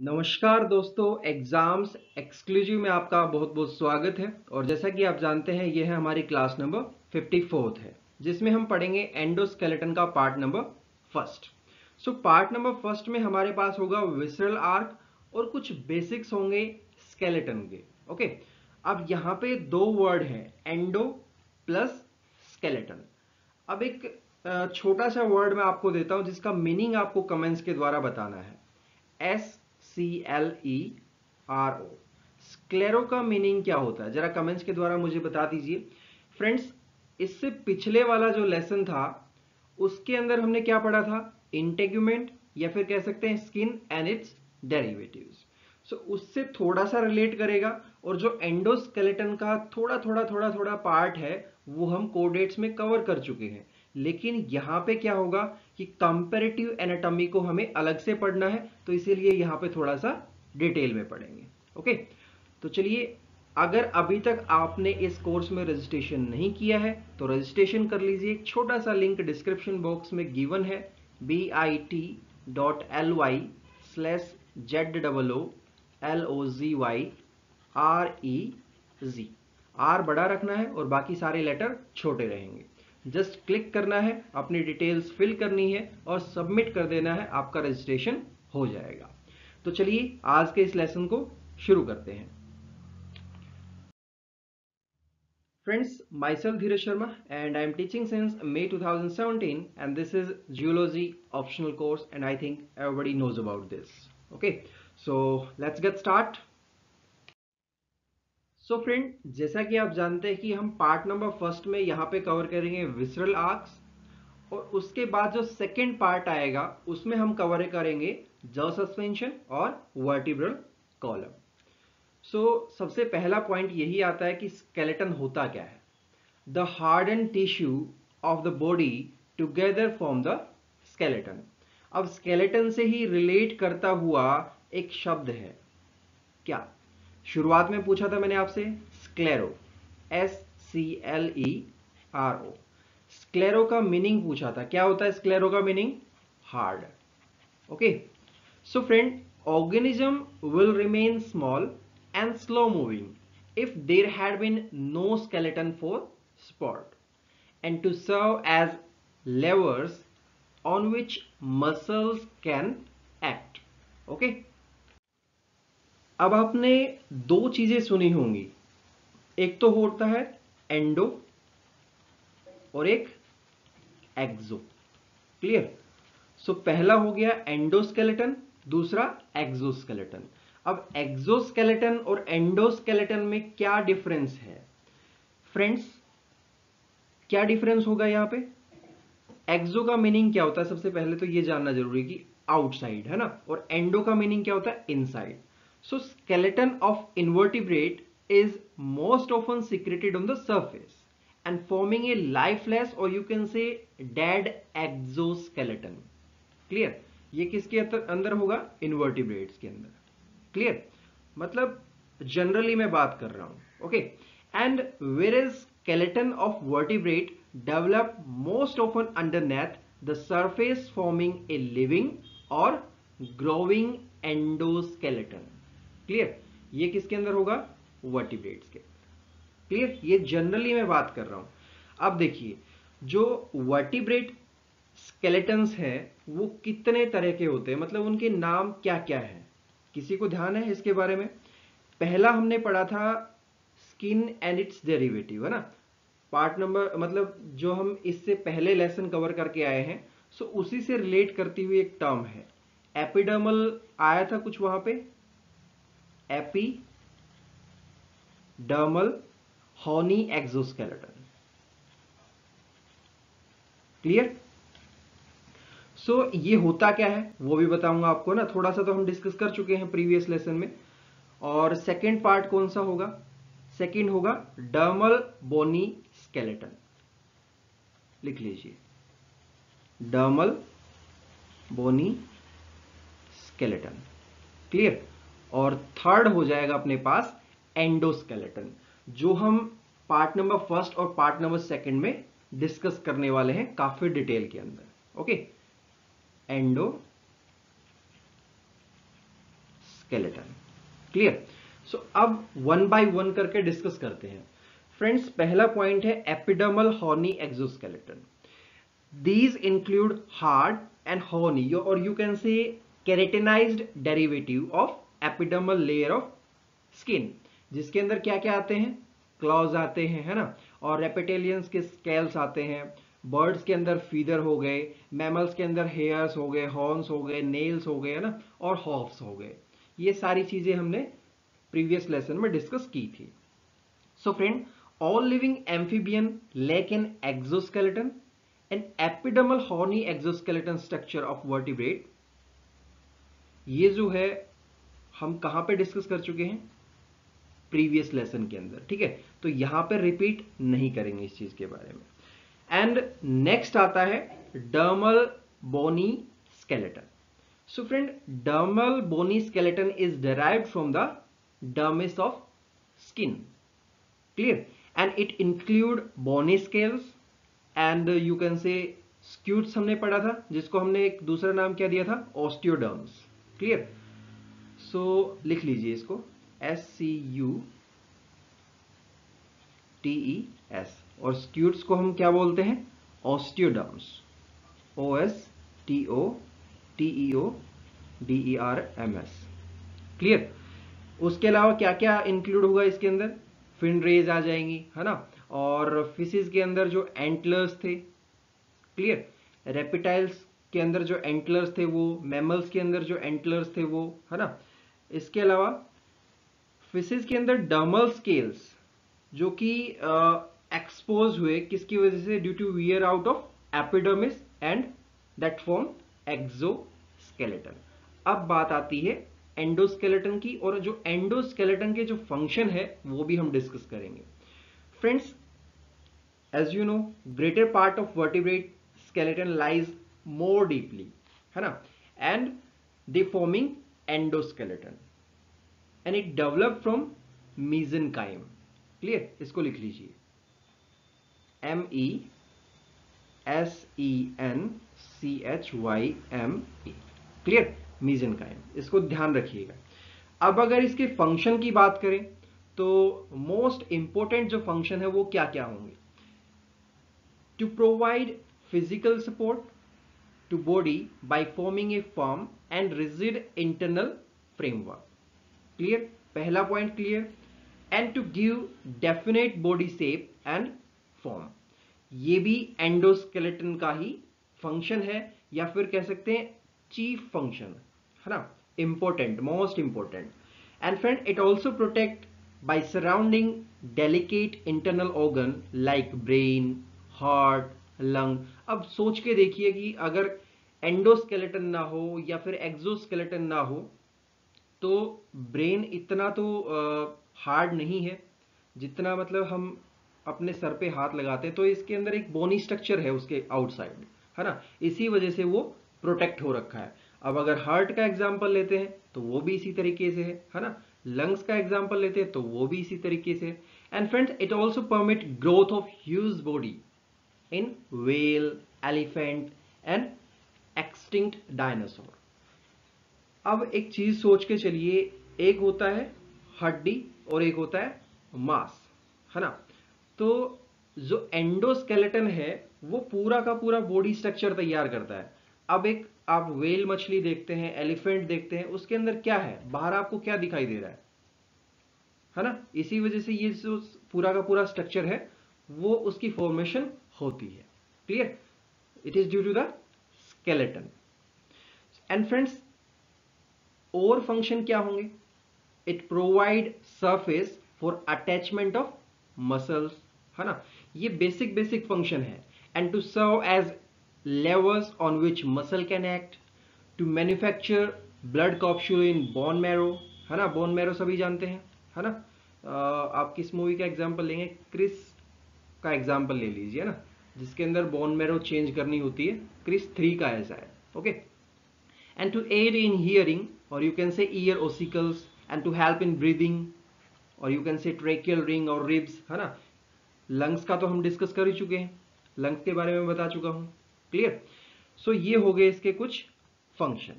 नमस्कार दोस्तों, exams exclusive में आपका बहुत बहुत स्वागत है। और जैसा कि आप जानते हैं, यह है हमारी क्लास नंबर फिफ्टी फोर्थ है, जिसमें हम पढ़ेंगे एंडोस्केलेटन का part number first so part number first में हमारे पास होगा विसरल आर्क और कुछ बेसिक्स होंगे स्केलेटन के ओके अब यहाँ पे दो वर्ड हैं एंडो प्लस स्केलेटन अब एक छोटा सा वर्ड मैं आपको देता हूँ, जिसका मीनिंग आपको कमेंट्स के द्वारा बताना है। S C L E R O sclero का मीनिंग क्या होता है? जरा कमेंट्स के द्वारा मुझे बता दीजिए। फ्रेंड्स इससे पिछले वाला जो लेसन था, उसके अंदर हमने क्या पढ़ा था? इंटेग्यूमेंट या फिर कह सकते हैं skin and its derivatives so उससे थोड़ा सा रिलेट करेगा, और जो एंडोस्केलेटन का थोड़ा थोड़ा थोड़ा थोड़ा पार्ट है, वो हम कोडेट्स में कवर कर चुके हैं। लेकिन यहाँ पे क्या होगा? कि कंपेरेटिव एनाटॉमी को हमें अलग से पढ़ना है तो इसीलिए यहाँ पे थोड़ा सा डिटेल में पढ़ेंगे ओके तो चलिए, अगर अभी तक आपने इस कोर्स में रजिस्ट्रेशन नहीं किया है तो रजिस्ट्रेशन कर लीजिए। एक छोटा सा लिंक डिस्क्रिप्शन बॉक्स में गिवन है B I T dot L Y slash Z double O L O G Y R E G R बड़ा रखना है और बाकी सारे लेटर छोटे रहेंगे। जस्ट क्लिक करना है, अपनी डिटेल्स फिल करनी है और सबमिट कर देना है, आपका रजिस्ट्रेशन हो जाएगा। तो चलिए, आज के इस लेसन को शुरू करते हैं। Friends myself Dheeraj Sharma and I am teaching since May 2017 and this is geology optional course and I think everybody knows about this okay so let's get start so so friend जैसा कि आप जानते हैं कि हम part number first में यहाँ पे कवर करेंगे विसरल आर्क्स और उसके बाद जो सेकेंड पार्ट आएगा, उसमें हम कवर करेंगे जल सस्पेंशन और वर्टिब्रल कॉलम सो सबसे पहला पॉइंट यही आता है कि स्केलेटन होता क्या है? The hard and tissue of the body together form the skeleton अब स्केलेटन से ही रिलेट करता हुआ एक शब्द है क्या? शुरुआत में पूछा था मैंने आपसे sclero S C L E R O sclero का मीनिंग पूछा था। क्या होता है स्क्लेरो का meaning hard okay so friend organism will remain small and slow moving if there had been no skeleton for spot and to serve as levers on which muscles can act okay अब आपने दो चीज़ें सुनी होंगी। एक तो होता है एंडो और एक एक्सो। क्लियर? सो, पहला हो गया एंडोस्केलेटन, दूसरा एक्सोस्केलेटन। अब एक्सोस्केलेटन और एंडोस्केलेटन में क्या डिफरेंस है? फ्रेंड्स क्या डिफरेंस होगा यहाँ पे? एक्सो का मीनिंग क्या होता है? सबसे पहले तो ये जानना ज़रूरी कि आउटसाइड है ना? और एंडो का मीनिंग क्या होता है? Inside So skeleton of invertebrate is most often secreted on the surface and forming a lifeless or you can say dead exoskeleton. Clear? ये किसके अंदर होगा इन्वर्टिब्रेट्स के अंदर क्लियर मतलब जनरली मैं बात कर रहा हूँ okay and where is skeleton of vertebrate develop most often underneath the surface forming a living or growing endoskeleton clear ये किसके अंदर होगा? वर्टिब्रेट्स के। क्लियर ये जनरली मैं बात कर रहा हूँ। अब देखिए, जो वर्टिब्रेट स्केलेटन्स है, वो कितने तरह के होते हैं? मतलब उनके नाम क्या क्या है? किसी को ध्यान है इसके बारे में? पहला हमने पढ़ा था स्किन एंड इट्स डेरिवेटिव है ना? पार्ट नंबर मतलब जो हम इससे पहले लेसन कवर करके आए हैं सो उसी से रिलेट करती हुई एक टर्म है। एपिडर्मल आया था कुछ वहाँ पे? Epidermal horny exoskeleton clear so ये होता क्या है? वो भी बताऊँगा आपको ना। थोड़ा सा तो हम डिस्कस कर चुके हैं प्रीवियस लेसन में। और सेकेंड पार्ट कौन सा होगा? सेकेंड होगा डर्मल बोनी स्केलेटन लिख लीजिए। डर्मल बोनी स्केलेटन क्लियर और थर्ड हो जाएगा अपने पास एंडोस्केलेटन जो हम पार्ट नंबर फ़र्स्ट और पार्ट नंबर सेकंड में डिस्कस करने वाले हैं काफ़ी डिटेल के अंदर okay endo skeleton clear so अब वन बाय वन करके डिस्कस करते हैं। फ्रेंड्स पहला पॉइंट है epidermal horny exoskeleton these include hard and horny और you can say keratinized derivative of epidermal layer of skin, जिसके अंदर क्या क्या आते हैं? क्लॉज आते हैं, है ना? और रेपेटेलियंस के स्केल्स आते हैं। बर्ड्स के अंदर फीदर हो गए, मैमल्स के अंदर हेयर्स हो गए, हॉर्न्स हो गए, नेल्स हो गए, है ना? और हॉफ्स हो गए। ये सारी चीज़ें हमने प्रीवियस लेसन में डिस्कस की थी। So friend all living amphibian lack an exoskeleton an epidermal horny exoskeleton structure of vertebrate ये जो है हम कहाँ पे डिस्कस कर चुके हैं? प्रीवियस लेसन के अंदर, ठीक है? तो यहाँ पे रिपीट नहीं करेंगे इस चीज़ के बारे में। एंड नेक्स्ट आता है dermal bony skeleton so friend dermal bony skeleton is derived from the dermis of skin clear and it include bony scales and you can say scutes हमने पढ़ा था, जिसको हमने एक दूसरा नाम क्या दिया था? ऑस्टियोडर्म्स क्लियर सो लिख लीजिए इसको। S C U T E S और स्क्यूट्स को हम क्या बोलते हैं? Osteoderms O S T O T E O D E R M S clear उसके अलावा क्या क्या इंक्लूड होगा इसके अंदर? फिन रेज आ जाएँगी, है ना? और फिशिस के अंदर जो एंटलर्स थे क्लियर रेपिटाइल्स के अंदर जो एंटलर्स थे वो मैमल्स के अंदर जो एंटलर्स थे वो, है ना? इसके अलावा फिशिस के अंदर डर्मल स्केल्स जो कि एक्सपोज हुए, किसकी वजह से? Due to wear out of epidermis and that form exoskeleton अब बात आती है एंडोस्केलेटन की, और जो एंडोस्केलेटन के जो फ़ंक्शन है, वो भी हम डिस्कस करेंगे। Friends as you know greater part of vertebrate skeleton lies more deeply, है ना? And they forming endoskeleton. And it developed from mesenchyme. Clear इसको लिख लीजिए. M E S E N C H Y M E clear mesenchyme इसको ध्यान रखिएगा. अब अगर इसके फ़ंक्शन की बात करें तो मोस्ट इंपॉर्टेंट जो फ़ंक्शन है वो क्या क्या होंगे? To provide physical support to body by forming a firm and rigid internal framework. Clear? पहला point clear and to give definite body shape and form ये भी एंडोस्केलेटन का ही फ़ंक्शन है या फिर कह सकते हैं चीफ फ़ंक्शन है ना important most important and friend it also protect by surrounding delicate internal organ like brain, heart, lung अब सोच के देखिए कि अगर एंडोस्केलेटन ना हो या फिर एक्सोस्केलेटन ना हो तो ब्रेन इतना तो हार्ड नहीं है, जितना मतलब हम अपने सर पे हाथ लगाते हैं तो इसके अंदर एक बोनी स्ट्रक्चर है उसके आउटसाइड है ना? इसी वजह से वो प्रोटेक्ट हो रखा है। अब अगर हार्ट का एग्ज़ाम्पल लेते हैं तो वो भी इसी तरीके से है है ना? लंग्स का एग्ज़ाम्पल लेते हैं तो वो भी इसी तरीके से है। And friends it also permit growth of huge body in whale, elephant and extinct dinosaur. अब एक चीज़ सोच के चलिए एक होता है हड्डी और एक होता है मांस है ना? तो जो एंडोस्केलेटन है वो पूरा का पूरा बॉडी स्ट्रक्चर तैयार करता है। अब एक आप वेल मछली देखते हैं एलिफेंट देखते हैं उसके अंदर क्या है? बाहर आपको क्या दिखाई दे रहा है? है ना? इसी वजह से ये जो पूरा का पूरा स्ट्रक्चर है वो उसकी फॉर्मेशन होती है। Clear it is due to the skeleton and friends और फ़ंक्शन क्या होंगे? It provide surface for attachment of muscles है ना? ये बेसिक बेसिक फ़ंक्शन है। And to serve as levers on which muscle can act to manufacture blood corpuscle in bone marrow है ना? Bone marrow सभी जानते हैं, है ना? आप किस मूवी का एग्ज़ाम्पल लेंगे? क्रिस का एग्ज़ाम्पल ले लीजिए ना जिसके अंदर बोन मैरो चेंज करनी होती है क्रिस थ्री का ऐसा है okay and to aid in hearing और you can say ear ossicles and to help in breathing और you can say tracheal ring और रिब्स है ना? लंग्स का तो हम डिस्कस कर ही चुके हैं लंग्स के बारे में बता चुका हूँ क्लियर सो so, ये हो गए इसके कुछ फ़ंक्शन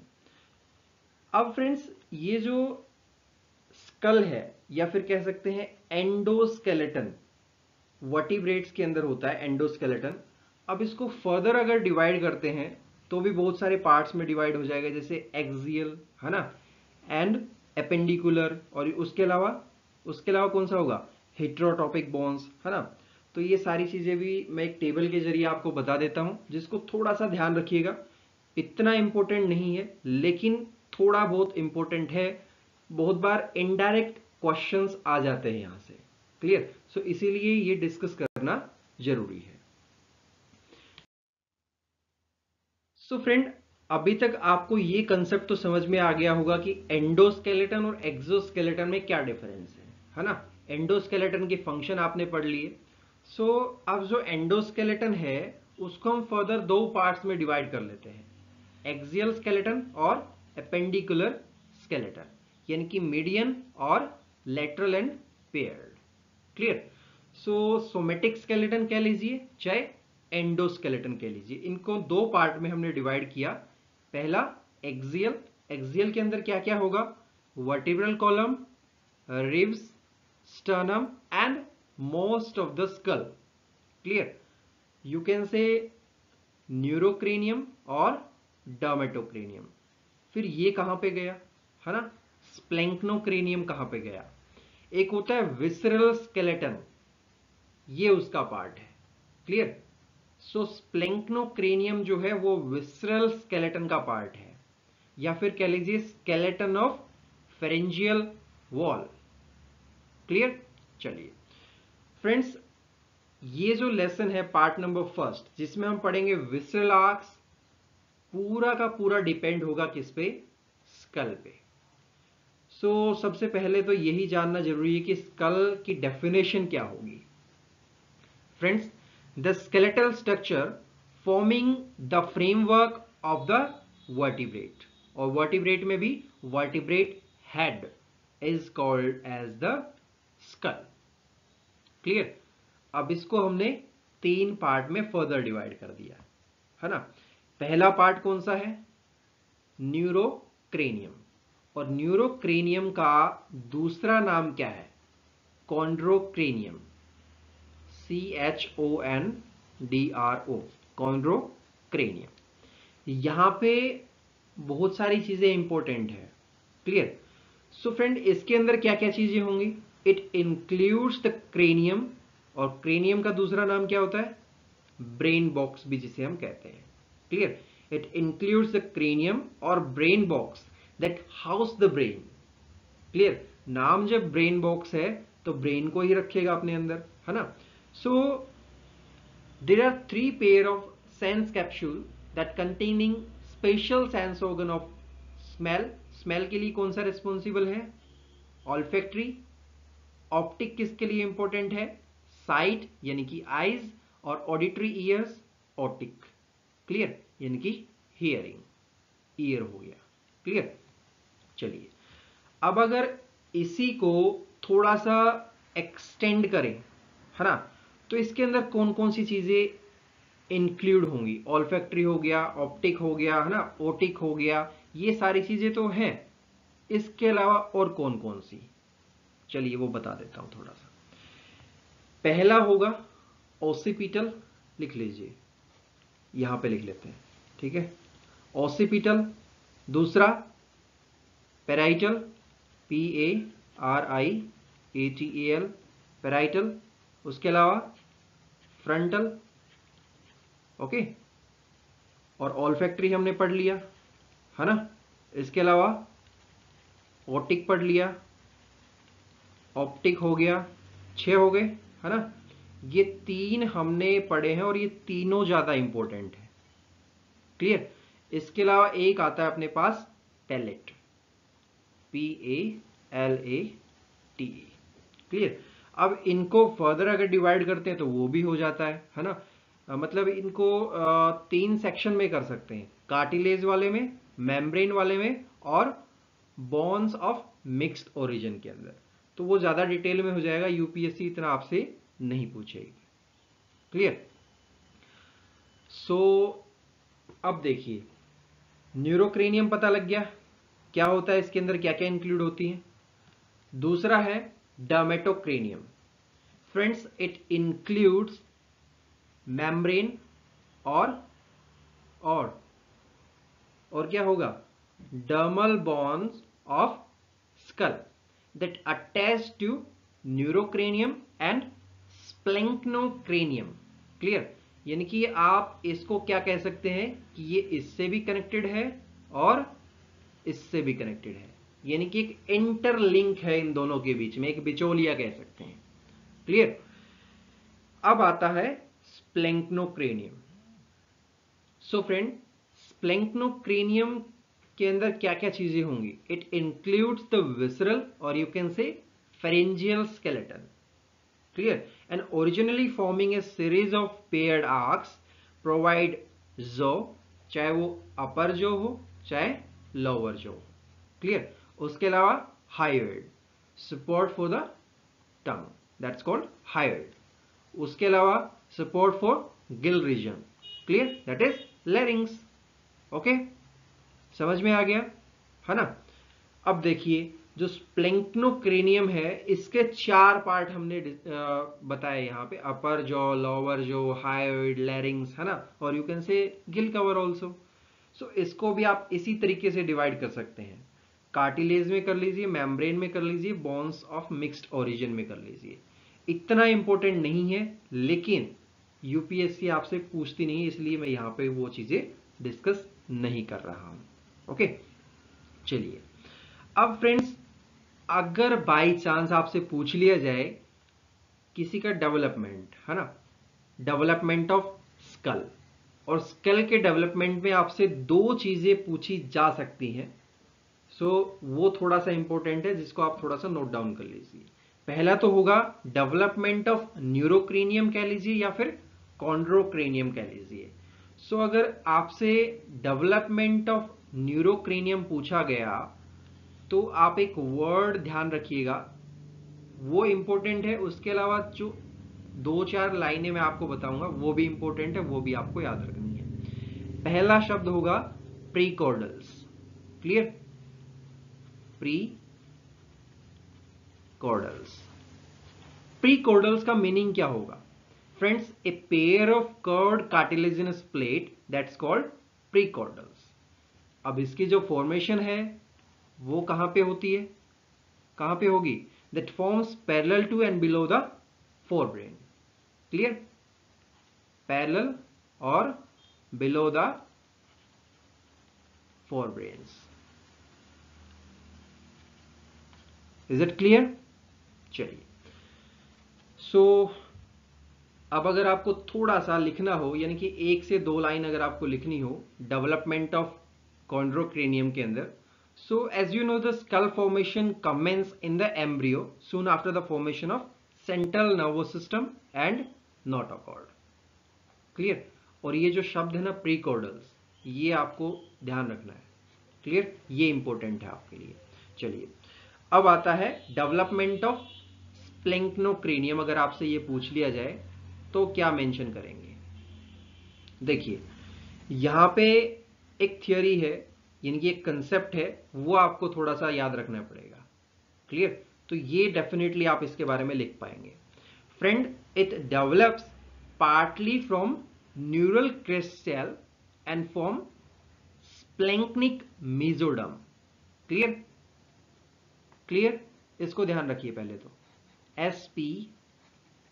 अब फ्रेंड्स ये जो स्कल है या फिर कह सकते हैं एंडोस्केलेटन वर्टिब्रेट्स के अंदर होता है एंडोस्केलेटन अब इसको फर्दर अगर डिवाइड करते हैं तो भी बहुत सारे पार्ट्स में डिवाइड हो जाएगा, जैसे एक्सियल है ना? एंड एपेंडिकुलर और उसके अलावा उसके अलावा कौन सा होगा? हिट्रोटॉपिक बोन्स है ना? तो ये सारी चीज़ें भी मैं एक टेबल के ज़रिए आपको बता देता हूँ, जिसको थोड़ा सा ध्यान रखिएगा। इतना इंपॉर्टेंट नहीं है, लेकिन थोड़ा बहुत इंपॉर्टेंट है। बहुत बार इनडायरेक्ट क्वेश्चंस आ जाते हैं यहाँ से। क्लियर सो इसीलिए ये डिस्कस करना ज़रूरी है। सो so फ्रेंड अभी तक आपको ये कंसेप्ट तो समझ में आ गया होगा कि एंडोस्केलेटन और एक्सोस्केलेटन में क्या डिफरेंस है है ना? एंडोस्केलेटन के फ़ंक्शन आपने पढ़ लिए। सो so, अब जो एंडोस्केलेटन है उसको हम फर्दर दो पार्ट्स में डिवाइड कर लेते हैं। एक्सियल स्केलेटन और अपेंडिकुलर स्केलेटन यानी कि मीडियन और lateral and paired clear so somatic skeleton कह लीजिए, चाहे एंडोस्केलेटन कह लीजिए। इनको दो पार्ट में हमने डिवाइड किया। पहला एक्सियल एक्सियल के अंदर क्या क्या होगा? Vertebral column ribs sternum and most of the skull clear you can say neurocranium और डर्मेटोक्रेनियम फिर ये कहाँ पे गया? है ना? स्प्लेंक्नोक्रेनियम कहाँ पे गया? एक होता है विसरल स्केलेटन ये उसका पार्ट है. क्लियर सो स्प्लेंक्नोक्रेनियम जो है, वो विसरल स्केलेटन का पार्ट है. या फिर कह लीजिए skeleton of pharyngeal wall clear चलिए. फ्रेंड्स ये जो लेसन है पार्ट नंबर फ़र्स्ट जिसमें हम पढ़ेंगे विसरल आर्क्स पूरा का पूरा डिपेंड होगा किस पे? स्कल पे. सो so, सबसे पहले तो यही जानना ज़रूरी है कि स्कल की डेफिनेशन क्या होगी। Friends the skeletal structure forming the framework of the vertebrate और वर्टिब्रेट में भी vertebrate head is called as the skull clear अब इसको हमने तीन पार्ट में फर्दर डिवाइड कर दिया। है ना? पहला पार्ट कौन सा है? न्यूरोक्रेनियम और न्यूरोक्रेनियम का दूसरा नाम क्या है? Chondrocranium C H O N D R O chondrocranium यहाँ पे बहुत सारी चीज़ें इंपॉर्टेंट है। क्लियर सो फ्रेंड इसके अंदर क्या क्या चीज़ें होंगी? इट इंक्लूड्स द क्रेनियम और क्रेनियम का दूसरा नाम क्या होता है? ब्रेन बॉक्स भी जिसे हम कहते हैं। Clear it includes the cranium और brain box that house the brain clear नाम जब ब्रेन बॉक्स है तो ब्रेन को ही रखेगा अपने अंदर, है ना? So there are three pair of sense capsule that containing special sense organ of smell smell के लिए कौन सा रिस्पॉन्सिबल है? Olfactory. ऑप्टिक किसके लिए इंपॉर्टेंट है? साइट यानी कि आईज और ऑडिटरी ईयर्स ऑप्टिक क्लियर यानी कि हियरिंग ईयर हो गया. क्लियर चलिए। अब अगर इसी को थोड़ा सा एक्सटेंड करें, है ना? तो इसके अंदर कौन कौन सी चीज़ें इंक्लूड होंगी? ऑलफैक्ट्री हो गया ऑप्टिक हो गया, है ना? ओटिक हो गया, ये सारी चीज़ें तो हैं। इसके अलावा और कौन कौन सी? चलिए वो बता देता हूँ थोड़ा सा। पहला होगा ओसिपिटल लिख लीजिए। यहाँ पे लिख लेते हैं, ठीक है? ओसिपिटल दूसरा parietal P A R I E T L parietal उसके अलावा फ्रंटल ओके और ऑल फैक्ट्री हमने पढ़ लिया, है ना? इसके अलावा ऑप्टिक पढ़ लिया ऑप्टिक हो गया, छह हो गए, है ना? ये तीन हमने पढ़े हैं और ये तीनों ज़्यादा इंपॉर्टेंट है। क्लियर इसके अलावा एक आता है अपने पास palate P A L A T A clear? अब इनको फर्दर अगर डिवाइड करते हैं तो वो भी हो जाता है है ना? मतलब इनको तीन सेक्शन में कर सकते हैं। कार्टिलेज वाले में मेम्ब्रेन वाले में और बॉन्स ऑफ़ मिक्स्ड ओरिजिन के अंदर। तो वो ज़्यादा डिटेल में हो जाएगा यूपीएससी इतना आपसे नहीं पूछेगी। क्लियर? सो so, अब देखिए न्यूरोक्रेनियम पता लग गया। क्या होता है, इसके अंदर क्या क्या इंक्लूड होती है? दूसरा है dermatocranium friends it includes membrane और और और क्या होगा? Dermal bones of skull that attach to neurocranium and splanchnocranium clear यानी कि आप इसको क्या कह सकते हैं कि ये इससे भी कनेक्टेड है और इससे भी कनेक्टेड है। यानी कि एक इंटरलिंक है इन दोनों के बीच में, एक बिचौलिया कह सकते हैं। क्लियर अब आता है स्प्लेंक्नोक्रेनियम सो फ्रेंड स्प्लेंक्नोक्रेनियम के अंदर क्या क्या चीज़ें होंगी? इट इंक्लूड्स द विसरल और you can say pharyngeal skeleton clear and originally forming a series of paired arches provide जो चाहे वो अपर जो हो, चाहे लोअर जो क्लियर उसके अलावा hyoid support for the tongue that's called hyoid उसके अलावा support for gill region clear that is larynx okay समझ में आ गया? है ना? अब देखिए, जो स्प्लेंक्नोक्रेनियम है, इसके चार पार्ट हमने बताए यहाँ पे. अपर जो लोअर जो हाइड लेरिंग्स है ना? और you can say gill cover also so so, इसको भी आप इसी तरीके से डिवाइड कर सकते हैं। कार्टिलेज में कर लीजिए मेम्ब्रेन में कर लीजिए बॉन्स ऑफ़ मिक्स्ड ओरिजिन में कर लीजिए। इतना इंपॉर्टेंट नहीं है लेकिन यूपीएससी आपसे पूछती नहीं इसलिए मैं यहाँ पे वो चीज़ें डिस्कस नहीं कर रहा हूँ। ओके चलिए। अब फ्रेंड्स अगर बाई चांस आपसे पूछ लिया जाए किसी का डेवलपमेंट है ना? डेवलपमेंट ऑफ़ स्कल और स्कल के डेवलपमेंट में आपसे दो चीज़ें पूछी जा सकती हैं। सो so, वो थोड़ा सा इंपॉर्टेंट है जिसको आप थोड़ा सा नोट डाउन कर लीजिए। पहला तो होगा डेवलपमेंट ऑफ़ न्यूरोक्रेनियम कह लीजिए या फिर कॉन्ड्रोक्रेनियम कह लीजिए। सो so, अगर आपसे डेवलपमेंट ऑफ़ न्यूरोक्रेनियम पूछा गया तो आप एक वर्ड ध्यान रखिएगा। वो इंपॉर्टेंट है उसके अलावा जो दो चार लाइनें मैं आपको बताऊँगा, वो भी इंपॉर्टेंट है, वो भी आपको याद रखनी है। पहला शब्द होगा prechordals clear prechordals prechordals का मीनिंग क्या होगा? Friends a pair of curved cartilaginous plate that's called prechordals अब इसकी जो फॉर्मेशन है, वो कहाँ पे होती है? कहाँ पे होगी? That forms parallel to and below the forebrain clear parallel और below the forebrains is it clear चलिए। सो अब अगर आपको थोड़ा सा लिखना हो, यानी कि एक से दो लाइन अगर आपको लिखनी हो डेवलपमेंट ऑफ़ कॉन्ड्रोक्रेनियम के अंदर so as you know the skull formation commences in the embryo soon after the formation of central nervous system and notochord clear और ये जो शब्द है ना प्रीकॉर्डल्स ये आपको ध्यान रखना है। क्लियर ये इंपॉर्टेंट है आपके लिए। चलिए। अब आता है डेवलपमेंट ऑफ़ स्प्लेंक्नोक्रेनियम अगर आपसे ये पूछ लिया जाए तो क्या मेंशन करेंगे? देखिए, यहाँ पे एक थियोरी है, यानी कि एक कंसेप्ट है, वो आपको थोड़ा सा याद रखना पड़ेगा। क्लियर तो ये डेफिनेटली आप इसके बारे में लिख पाएँगे। Friend it develops partly from neural crest and from splanchnic mesoderm clear clear इसको ध्यान रखिए पहले तो। S P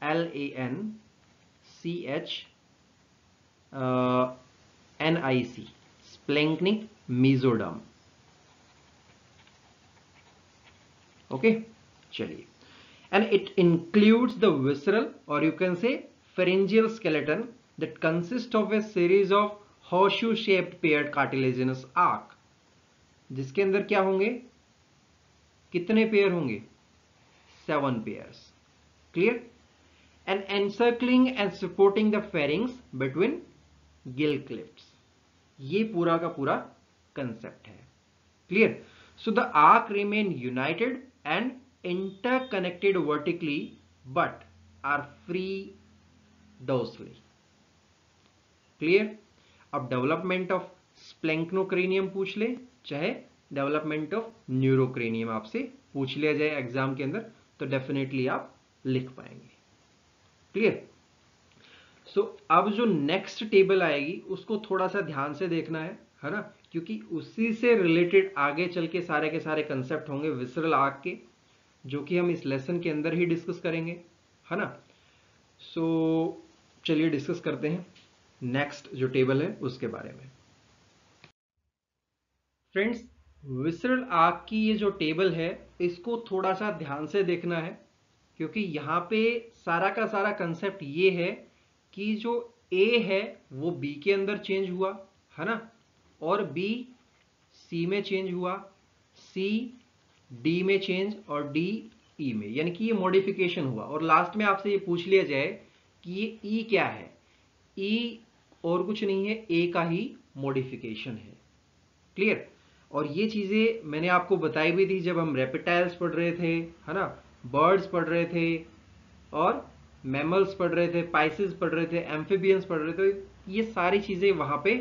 L A N C H N I C splanchnic mesoderm okay चलिए। And it includes the visceral और you can say pharyngeal skeleton that consists of a series of horseshoe shaped paired cartilaginous arc. जिसके अंदर क्या होंगे? कितने pair होंगे? Seven pairs clear and encircling and supporting the pharynx between gill clefts ये पूरा का पूरा कंसेप्ट है. Clear so the arch remain united and interconnected vertically but are free dorsally clear अब डेवलपमेंट ऑफ़ स्प्लेंक्नोक्रेनियम पूछ ले चाहे डेवलपमेंट ऑफ़ न्यूरोक्रेनियम आपसे पूछ लिया जाए एग्ज़ाम के अंदर तो डेफिनेटली आप लिख पाएँगे। क्लियर सो so, अब जो नेक्स्ट टेबल आएगी उसको थोड़ा सा ध्यान से देखना है है ना? क्योंकि उसी से रिलेटेड आगे चल के सारे के सारे कंसेप्ट होंगे विसरल आग के। जो कि हम इस लेसन के अंदर ही डिस्कस करेंगे है ना? सो so, चलिए डिस्कस करते हैं नेक्स्ट जो टेबल है उसके बारे में। फ्रेंड्स विसरल आग की ये जो टेबल है इसको थोड़ा सा ध्यान से देखना है क्योंकि यहाँ पे सारा का सारा कंसेप्ट ये है कि जो ए है वो बी के अंदर चेंज हुआ है ना? और बी सी में चेंज हुआ सी डी में चेंज और डी ई में, यानी कि ये मॉडिफिकेशन हुआ। और लास्ट में आपसे ये पूछ लिया जाए कि ये ई e क्या है? ई e और कुछ नहीं है ए का ही मॉडिफिकेशन है। क्लियर और ये चीज़ें मैंने आपको बताई भी थी जब हम रेपिटाइल्स पढ़ रहे थे, है ना? बर्ड्स पढ़ रहे थे और मैमल्स पढ़ रहे थे पाइसिस पढ़ रहे थे एम्फिबियंस पढ़ रहे थे। ये सारी चीज़ें वहाँ पे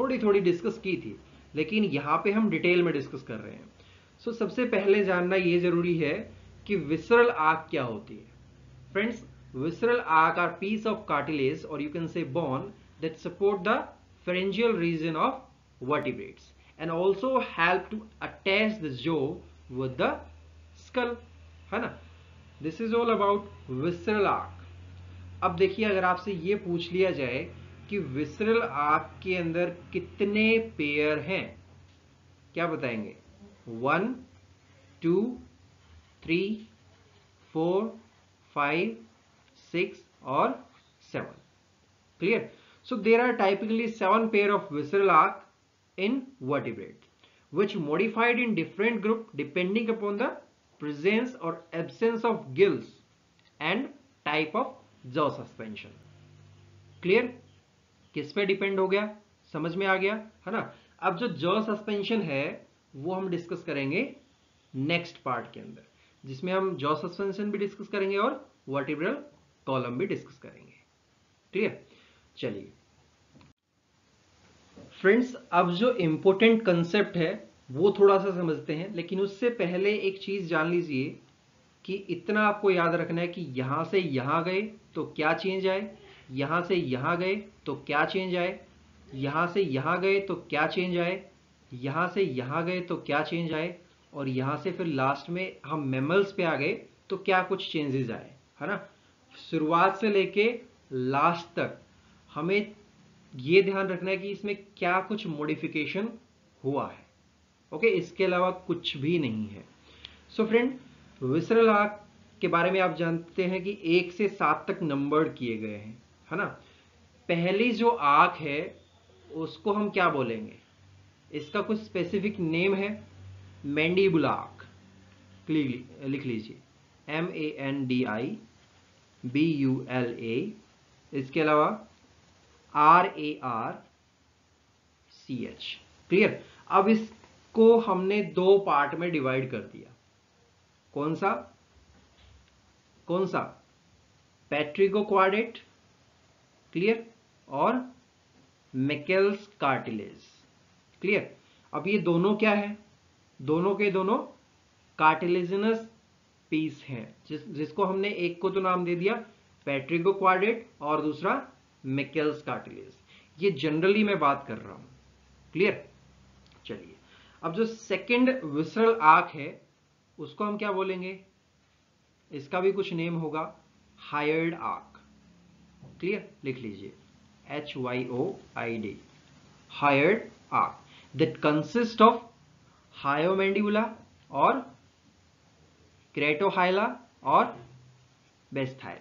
थोड़ी थोड़ी डिस्कस की थी। लेकिन यहाँ पे हम डिटेल में डिस्कस कर रहे हैं। सो so, सबसे पहले जानना ये ज़रूरी है कि विसरल आग क्या होती है। फ्रेंड्स विसरल आग आर पीस ऑफ़ कार्टिलेज और you can say bone that support the pharyngeal region of vertebrates and also help to attach the jaw with the skull है ना? This is all about visceral arch अब देखिए अगर आपसे ये पूछ लिया जाए कि विसरल आर्क के अंदर कितने पेयर हैं क्या बताएँगे? One, two, three, four, five, six और seven. Clear so there are typically seven pair of visceral arch in vertebrate which modified in different group depending upon the presence और absence of gills and type of जो suspension clear किस पे depend हो गया? समझ में आ गया? है ना? अब जो जो सस्पेंशन है वो हम डिस्कस करेंगे नेक्स्ट पार्ट के अंदर, जिसमें हम जॉ सस्पेंशन भी डिस्कस करेंगे और वर्टिब्रल कॉलम भी डिस्कस करेंगे। क्लियर चलिए। फ्रेंड्स अब जो इंपॉर्टेंट कंसेप्ट है, वो थोड़ा सा समझते हैं, लेकिन उससे पहले एक चीज़ जान लीजिए कि इतना आपको याद रखना है कि यहाँ से यहाँ गए तो क्या चेंज आए, यहाँ से यहाँ गए तो क्या चेंज आए, यहाँ से यहाँ गए तो क्या चेंज आए यहाँ से यहाँ गए तो क्या चेंज आए? और यहाँ से फिर लास्ट में हम मेमल्स पे आ गए तो क्या कुछ चेंजेस आए? है ना? शुरुआत से लेके लास्ट तक हमें यह ध्यान रखना है कि इसमें क्या कुछ मॉडिफिकेशन हुआ है। ओके इसके अलावा कुछ भी नहीं है। सो फ्रेंड विसरल आर्क के बारे में आप जानते हैं कि एक से सात तक नंबर किए गए हैं। है ना? पहली जो आँख है, उसको हम क्या बोलेंगे? इसका कुछ स्पेसिफिक नेम है मैंडीबुलाक लिख लीजिए. M A N D I B U L A इसके अलावा arch A R C H clear अब इसको हमने दो पार्ट में डिवाइड कर दिया. कौन सा? कौन सा? पैट्रिको क्वाडेट क्लियर और मेकेल्स कार्टिलेज क्लियर अब ये दोनों क्या है? दोनों के दोनों कार्टिलेजिनस पीस हैं। जिस, जिसको हमने एक को तो नाम दे दिया पैट्रिको क्वाडेट और दूसरा मेकेल्स कार्टिलेज ये जनरली मैं बात कर रहा हूँ। क्लियर चलिए। अब जो सेकंड विसरल आर्क है, उसको हम क्या बोलेंगे? इसका भी कुछ नेम होगा हायर्ड आर्क क्लियर लिख लीजिए। H Y O I D hyoid arch consist of hyomandibula और क्रेटोहाइला और बेस्थाइल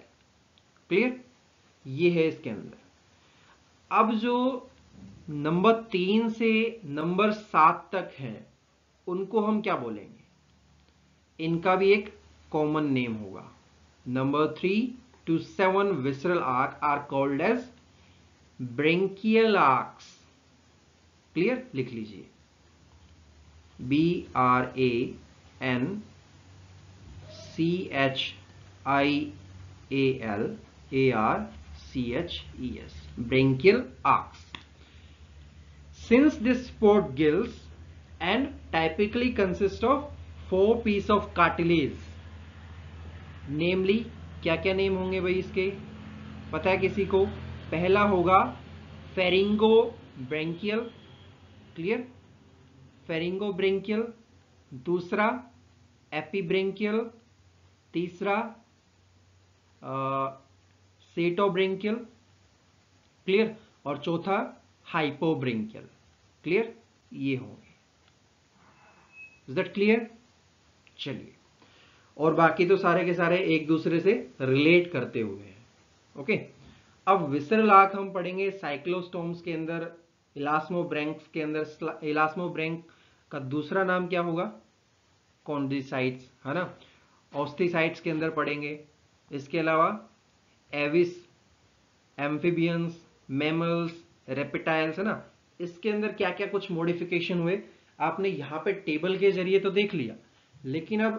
क्लियर ये है इसके अंदर। अब जो नंबर तीन से नंबर सात तक है, उनको हम क्या बोलेंगे? इनका भी एक कॉमन नेम होगा। Number three two seven visceral arch are called as branchial arches clear लिख लीजिए। B R A N C H I A L A R C H E S branchial arches since this sport gills and typically consist of four piece of cartilage, namely क्या क्या name होंगे भाई इसके? पता है किसी को? पहला होगा pharyngobranchial clear pharyngobranchial दूसरा एपीब्रेंकियल तीसरा सेटोब्रेंकियल क्लियर और चौथा हाइपोब्रेंकियल क्लियर ये होंगे। दैट क्लियर चलिए। और बाकी तो सारे के सारे एक दूसरे से रिलेट करते हुए हैं। ओके अब विसरल आँख हम पढ़ेंगे साइक्लोस्टोम्स के अंदर इलास्मोब्रेंक्स के अंदर इलास्मोब्रेंक का दूसरा नाम क्या होगा? कॉन्ड्रीसाइट्स है ना? ऑस्टिसाइट्स के अंदर पढ़ेंगे इसके अलावा एविस, एम्फिबियंस, मेमल्स, रेपिटाइल्स, है ना? इसके अंदर क्या क्या कुछ मॉडिफिकेशन हुए? आपने यहाँ पे टेबल के ज़रिए तो देख लिया। लेकिन अब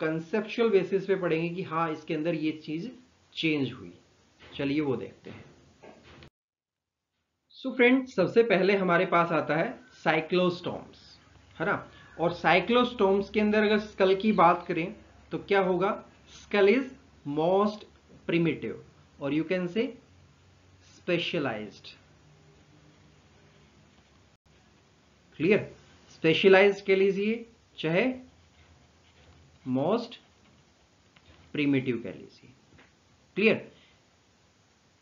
कंसेप्चुअल बेसिस पे पढ़ेंगे कि हाँ इसके अंदर ये चीज़ चेंज हुई। चलिए वो देखते हैं। सो फ्रेंड सबसे पहले हमारे पास आता है साइक्लोस्टॉम्स है ना? और साइक्लोस्टोम्स के अंदर अगर स्कल की बात करें तो क्या होगा? स्कल इज़ मोस्ट प्रिमिटिव और you can say specialized clear specialized कह लीजिए, चाहे मोस्ट प्रिमिटिव कह लीजिए। क्लियर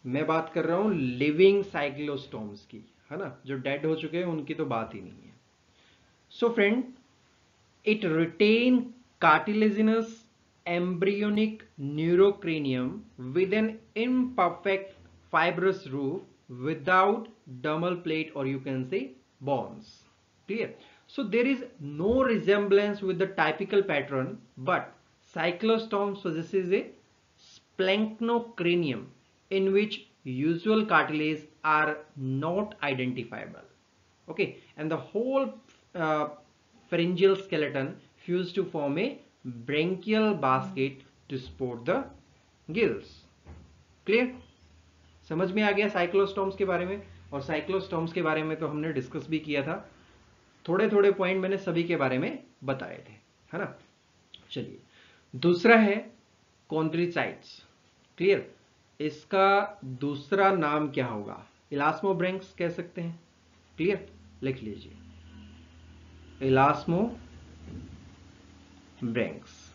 मैं बात कर रहा हूँ लिविंग साइक्लोस्टोम्स की, है ना? जो डेड हो चुके हैं, उनकी तो बात ही नहीं है। So friend it retain cartilaginous embryonic neurocranium with an imperfect fibrous roof without double plate और you can say bones clear so there is no resemblance with the typical pattern but cyclostomes this is a splanchnocranium in which usual cartilage are not identifiable okay and the whole uh, pharyngeal skeleton fused to form a branchial basket to support the gills clear समझ में आ गया साइक्लोस्टॉम्स के बारे में और साइक्लोस्टॉम्स के बारे में तो हमने डिस्कस भी किया था थोड़े थोड़े पॉइंट मैंने सभी के बारे में बताए थे है ना चलिए दूसरा है कॉन्ट्रीसाइट्स क्लियर इसका दूसरा नाम क्या होगा? इलास्मो ब्रिंक्स कह सकते हैं। क्लियर? लिख लीजिए। Elasmobranchs.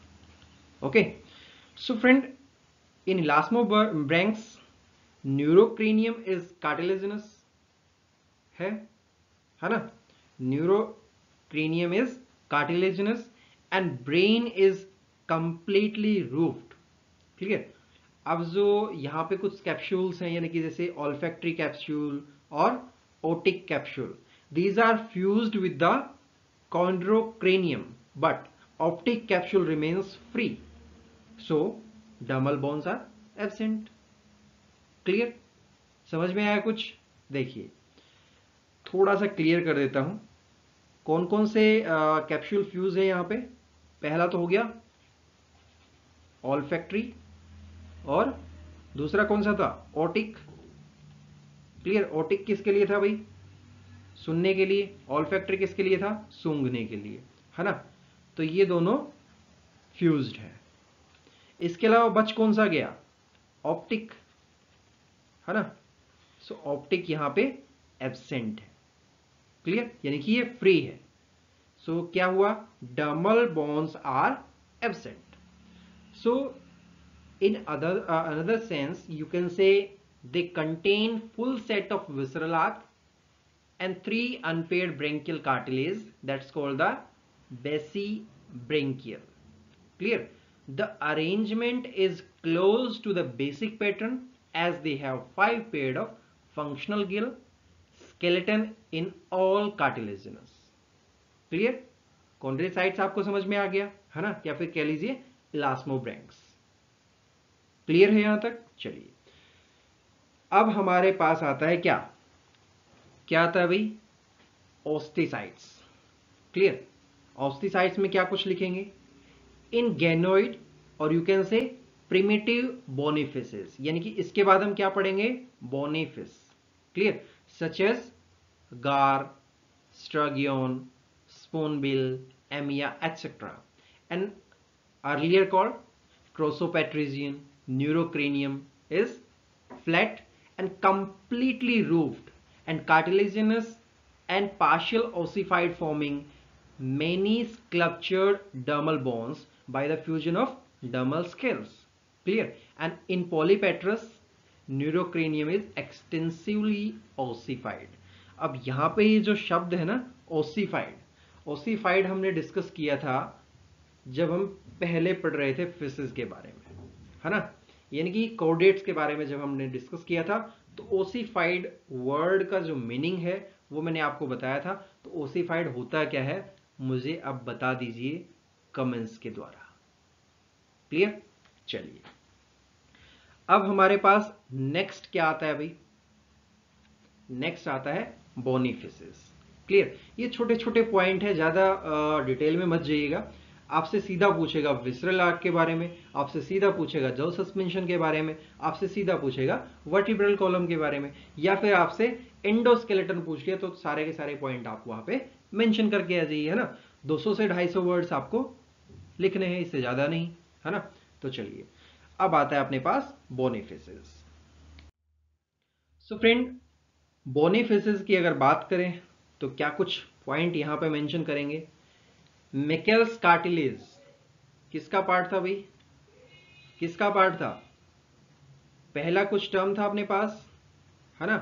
Okay? So friend in elasmobranchs, neurocranium is cartilaginous है? है ना? Neurocranium is cartilaginous and brain is completely roofed clear? अब जो यहाँ पे कुछ कैप्सूल्स हैं, यानी कि जैसे ऑल्फैक्ट्री कैप्सूल और otic capsule these are fuse with the chondrocranium but optic capsule remains free. So, dermal bones are absent. Clear समझ में आया कुछ? देखिए, थोड़ा सा क्लियर कर देता हूँ। कौन कौन से कैप्सूल फ्यूज है यहाँ पे? पहला तो हो गया ऑल फैक्ट्री और दूसरा कौन सा था? ओटिक क्लियर ओटिक किसके लिए था भाई? सुनने के लिए। ऑल फैक्टर किसके लिए था? सूंघने के लिए। है ना? तो ये दोनों फ्यूज्ड है। इसके अलावा बच कौन सा गया? ऑप्टिक है ना? सो ऑप्टिक यहाँ पे एबसेंट है। क्लियर यानी कि ये फ्री है। सो so, क्या हुआ? Dermal bones are absent so In other another sense you can say they contain full set of visceral arch and three unpaired branchial cartilage that's called the basibranchial. Clear? The arrangement is close to the basic pattern as they have five paired of functional gill skeleton in all cartilaginous. Clear? Chondrocytes आपको समझ में आ गया है ना या फिर कह लीजिए इलास्मोब्रैंक्स क्लियर है यहाँ तक? चलिए। अब हमारे पास आता है क्या? क्या आता है भाई? ऑस्टिसाइट्स क्लियर ऑस्टिसाइट्स में क्या कुछ लिखेंगे? इन गैनोइड और you can say primitive bony fishes यानी कि इसके बाद हम क्या पढ़ेंगे? बोनिफिस clear such as gar sturgeon spoonbill amia etc. And earlier called crossopatrician, neurocranium is flat and completely roofed and cartilaginous and partial ossified forming many sculptured dermal bones by the fusion of dermal scales. Clear? And in Polypetrus, neurocranium is extensively ossified. अब यहाँ पे ये जो शब्द है ना ओसीफाइड ओसीफाइड हमने discuss किया था जब हम पहले पढ़ रहे थे फिसिस के बारे में है ना? यानी कि कोडेट्स के बारे में जब हमने डिस्कस किया था तो ओसीफाइड वर्ड का जो मीनिंग है, वो मैंने आपको बताया था। तो ओसीफाइड होता क्या है? मुझे अब बता दीजिए कमेंट्स के द्वारा। क्लियर चलिए। अब हमारे पास नेक्स्ट क्या आता है भाई? नेक्स्ट आता है बोनीफिसिस क्लियर ये छोटे छोटे पॉइंट है, ज़्यादा डिटेल में मत जाइएगा। आपसे सीधा पूछेगा विसरल आर्ट के बारे में, आपसे सीधा पूछेगा जल सस्पेंशन के बारे में, आपसे सीधा पूछेगा वर्टिब्रल कॉलम के बारे में, या फिर आपसे एंडोस्केलेटन पूछ लिया तो सारे के सारे पॉइंट आप वहाँ पे मेंशन करके आ जाइए, है ना? 200 से 250 वर्ड्स आपको लिखने हैं, इससे ज़्यादा नहीं, है ना? तो चलिए, अब आता है अपने पास बोनीफिसिस सो फ्रेंड की अगर बात करें तो क्या कुछ पॉइंट यहाँ पे मेंशन करेंगे? मेकेल्स कार्टिलेज किसका पार्ट था भाई? किसका पार्ट था? पहला कुछ टर्म था अपने पास, है ना?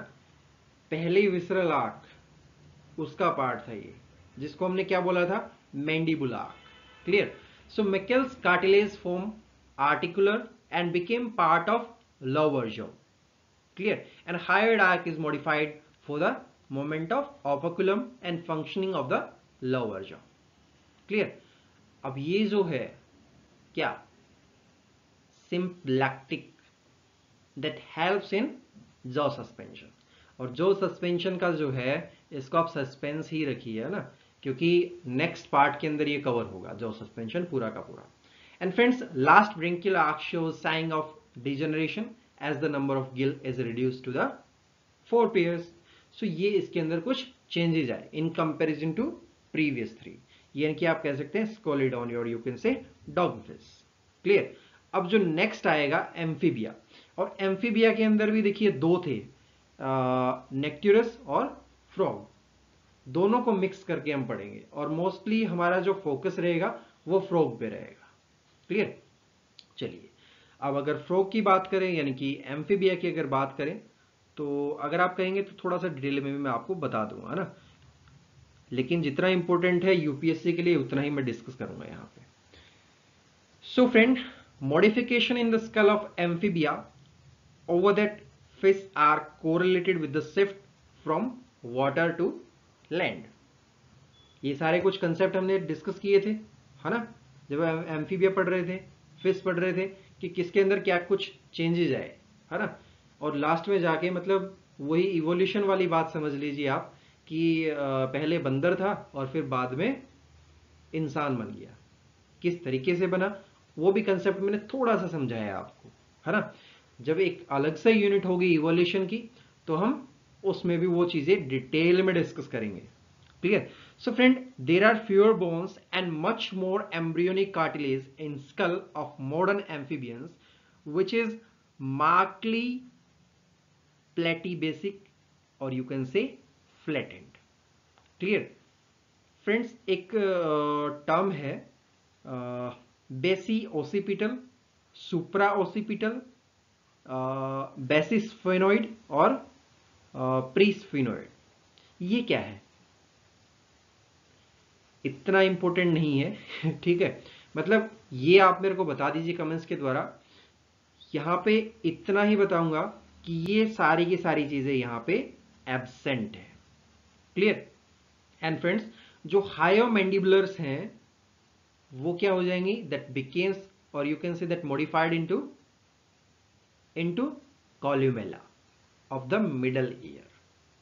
पहली विसरल आर्क उसका पार्ट था ये, जिसको हमने क्या बोला था? Mandible arch clear so Meckel's cartilage form articular and became part of lower jaw clear and hyoid arch is modified for the movement of operculum and functioning of the lower jaw clear अब ये जो है, क्या? सिम्प्लैक्टिक that helps in जो suspension और जो suspension का जो है, इसको आप सस्पेंस ही रखिए, है ना? क्योंकि नेक्स्ट पार्ट के अंदर ये कवर होगा जो सस्पेंशन पूरा का पूरा. And friends last branchial saying of degeneration as the number of gill is reduce to the four pairs so ये इसके अंदर कुछ चेंजेस आए in comparison to previous three यानी कि आप कह सकते हैं स्कोलिडॉन और you can say dogfish clear अब जो नेक्स्ट आएगा एम्फीबिया और एम्फीबिया के अंदर भी देखिए दो थे नेक्ट्यूरस और फ्रॉग दोनों को मिक्स करके हम पढ़ेंगे। और मोस्टली हमारा जो फोकस रहेगा, वो फ्रॉग पे रहेगा। क्लियर चलिए। अब अगर फ्रॉग की बात करें, यानी कि एम्फीबिया की अगर बात करें तो अगर आप कहेंगे तो थोड़ा सा डिटेल में भी मैं आपको बता दूँगा ना? लेकिन जितना इंपॉर्टेंट है यूपीएससी के लिए उतना ही मैं डिस्कस करूँगा यहाँ पे। So friend modification in the skull of amphibia over that fish are correlated with the shift from water to land ये सारे कुछ कंसेप्ट हमने डिस्कस किए थे, है ना? जब एम्फीबिया पढ़ रहे थे फ़िश पढ़ रहे थे, कि किसके अंदर क्या कुछ चेंजेज आए, है ना? और लास्ट में जाके मतलब वही इवोल्यूशन वाली बात समझ लीजिए आप कि पहले बंदर था और फिर बाद में इंसान बन गया। किस तरीके से बना, वो भी कंसेप्ट मैंने थोड़ा सा समझाया आपको, है ना? जब एक अलग से यूनिट होगी इवोल्यूशन की तो हम उसमें भी वो चीज़ें डिटेल में डिस्कस करेंगे। ठीक so friend there are fewer bones and much more embryonic cartilage in skull of modern amphibians which is markedly platybasic और you can say flattened. Clear? Friends एक टर्म है बेसी ओसीपिटल सुप्रा occipital बेसिसफेनोइड और प्रीसफिनोइड ये क्या है? इतना इंपॉर्टेंट नहीं है, ठीक है? मतलब ये आप मेरे को बता दीजिए कमेंट्स के द्वारा। यहाँ पे इतना ही बताऊँगा कि ये सारी की सारी चीज़ें यहाँ पे एबसेंट है। क्लियर एंड फ्रेंड्स जो हायो मैंडिबुलर्स हैं वो क्या हो जाएँगी? दैट बिकेम्स और you can say that modified into into columella of the middle ear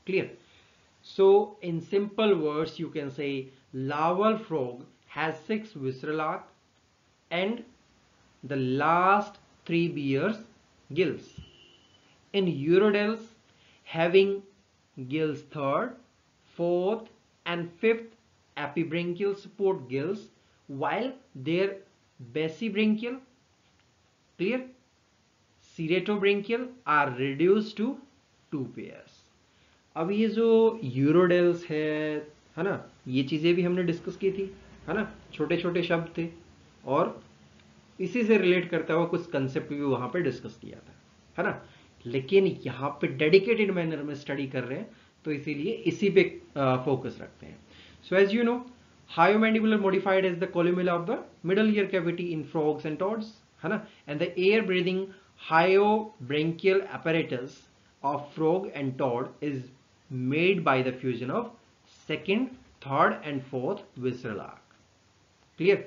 clear so in simple words you can say frog has six visceral arc and the last three bears gills. In Urodels, having gills third, fourth and fifth epibranchial support gills while their basibranchial clear ceratobranchial are reduced to two pairs अब ये जो यूरोडेल्स है है ना ये चीज़ें भी हमने डिस्कस की थी है ना छोटे छोटे शब्द थे और इसी से रिलेट करता हुआ कुछ कंसेप्ट भी वहाँ पे डिस्कस किया था है ना लेकिन यहाँ पे डेडिकेटेड मैनर में स्टडी कर रहे हैं तो इसीलिए इसी पे फोकस रखते हैं। So as you know hyomandibular modified is the columella of the middle ear cavity in frogs and toads है ना? And the air breathing hyobranchial apparatus of frog and toad is made by the fusion of second, third and fourth visceral arc. Clear?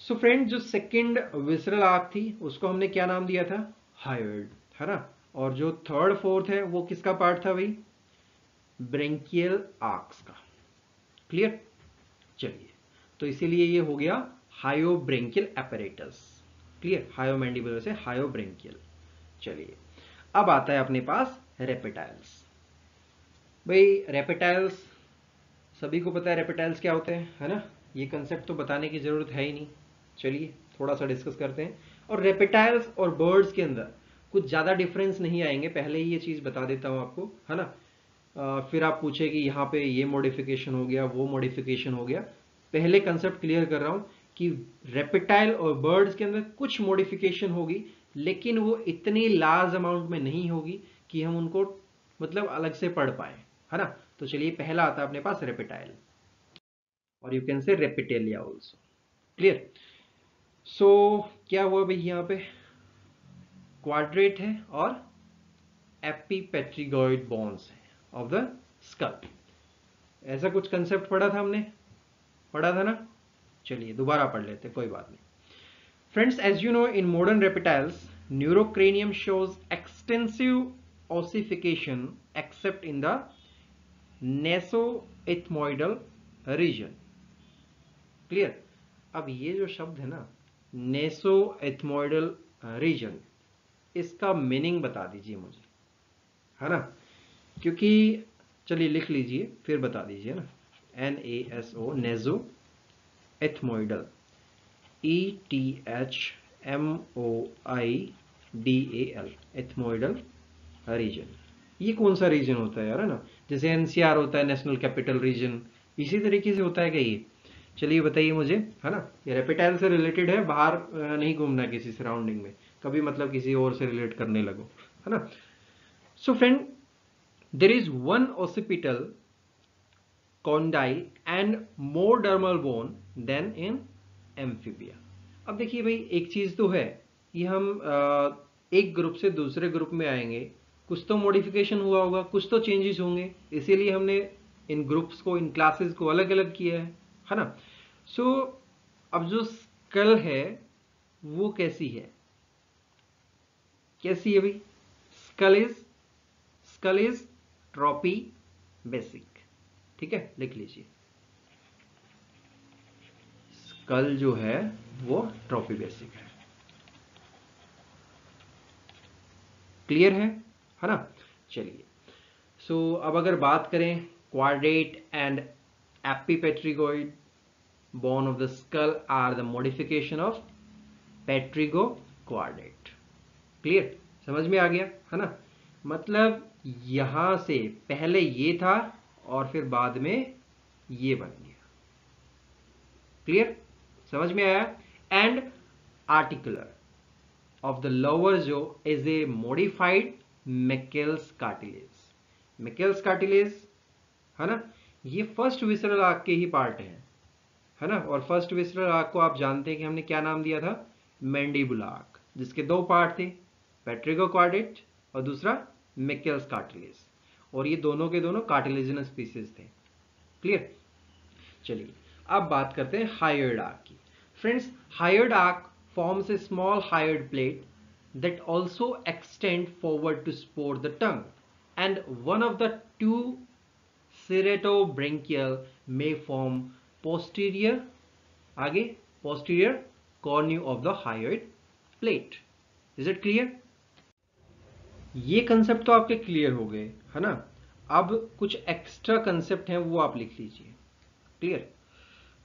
So so friend जो second visceral arc थी उसको हमने क्या नाम दिया था? हायोइड है ना? और जो थर्ड फोर्थ है वो किसका पार्ट था भाई? ब्रेंकियल आर्क्स का। क्लियर चलिए। तो इसीलिए ये हो गया हायोब्रेंकियल एपरेटस क्लियर हायोमैंडिबुलर से हायोब्रेंकियल चलिए। अब आता है अपने पास रेपेटाइल्स भाई रेपेटाइल्स सभी को पता है रेपेटाइल्स क्या होते हैं, है ना? ये कंसेप्ट तो बताने की ज़रूरत है ही नहीं। चलिए थोड़ा सा डिस्कस करते हैं। और रेपेटाइल्स और बर्ड्स के अंदर कुछ ज़्यादा डिफरेंस नहीं आएँगे। पहले ही ये चीज़ बता देता हूँ आपको, है ना? फिर आप पूछे कि यहाँ पे ये मॉडिफिकेशन हो गया, वो मॉडिफिकेशन हो गया। पहले कंसेप्ट क्लियर कर रहा हूँ कि रेपिटाइल और बर्ड्स के अंदर कुछ मॉडिफिकेशन होगी, लेकिन वो इतनी लार्ज अमाउंट में नहीं होगी कि हम उनको मतलब अलग से पढ़ पाए, है ना? तो चलिए, पहला आता है अपने पास रेपिटाइल और you can say reptilia also clear so क्या हुआ भाई यहाँ पे? क्वाड्रेट है और एपीपेट्रिगॉइड बॉन्स है। ऑफ़ द स्कल ऐसा कुछ कंसेप्ट पढ़ा था हमने? पढ़ा था ना? चलिए, दोबारा पढ़ लेते, कोई बात नहीं। Friends as you know in modern reptiles neurocranium shows extensive ossification except in the naso ethmoidal region clear अब ये जो शब्द है ना नेसो एथमोइडल रीजन इसका मीनिंग बता दीजिए मुझे। है ना? क्योंकि, चलिए लिख लीजिए, फिर बता दीजिए ना। N A S O naso ethmoidal E T H M O I D A L ethmoidal region ये कौन सा रीजन होता है यार, है ना? जैसे एनसीआर होता है नेशनल कैपिटल रीजन इसी तरीके से होता है क्या ये? चलिए बताइए मुझे, है ना? ये रेपिटाइल से रिलेटेड है, बाहर नहीं घूमना किसी सराउंडिंग में। कभी मतलब किसी और से रिलेट करने लगो, है ना? So friend there is one occipital condyle and more dermal bone than in amphibia अब देखिए भाई एक चीज़ तो है ये हम एक ग्रुप से दूसरे ग्रुप में आएँगे कुछ तो मॉडिफिकेशन हुआ होगा कुछ तो चेंजेस होंगे इसीलिए हमने इन ग्रुप्स को इन क्लासेस को अलग अलग किया है है ना? सो so, अब जो स्कल है वो कैसी है? कैसी है भाई? Skull is skull is tropibasic ठीक है? लिख लीजिए। स्कल जो है वो ट्रॉपी बेसिक है। क्लियर है? है ना? चलिए। सो so, अब अगर बात करें quadrate and epipterygoid bone of the skull are the modification of pterygoquadrate clear समझ में आ गया? है ना? मतलब यहाँ से पहले ये था और फिर बाद में ये बन गया। क्लियर समझ में आया? And articular of the lower jaw is a modified Meckel's cartilage Meckel's cartilage है ना? ये फ़र्स्ट विसरल आग के ही पार्ट है है ना? और फ़र्स्ट विसरल आग को आप जानते हैं कि हमने क्या नाम दिया था? मैंडीबुल आर्क जिसके दो पार्ट थे पेट्रिको क्वाड्रेट और दूसरा मेकेल्स कार्टिलेज और ये दोनों के दोनों कार्टिलेजन स्पीसीज थे। क्लियर चलिए, अब बात करते हैं हायर्ड आर्क की। Friends hyoid arch forms a small hyoid plate that also extend forward to support the tongue and one of the two ceratobranchial may form posterior आगे posterior cornu of the hyoid plate is it clear ये concept तो आपके clear हो गए है ना? अब कुछ एक्स्ट्रा कंसेप्ट हैं वो आप लिख लीजिए। क्लियर